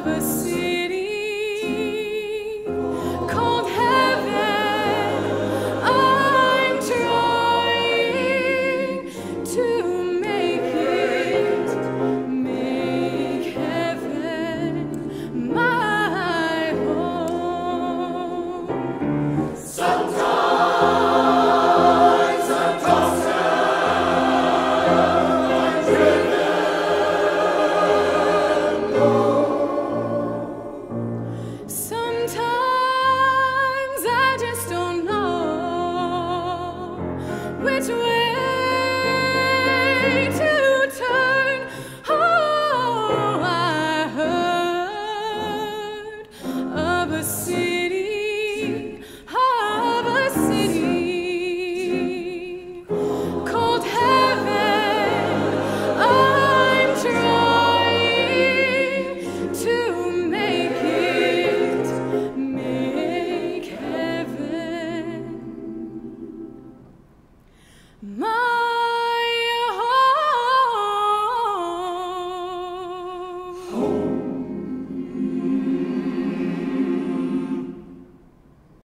never see.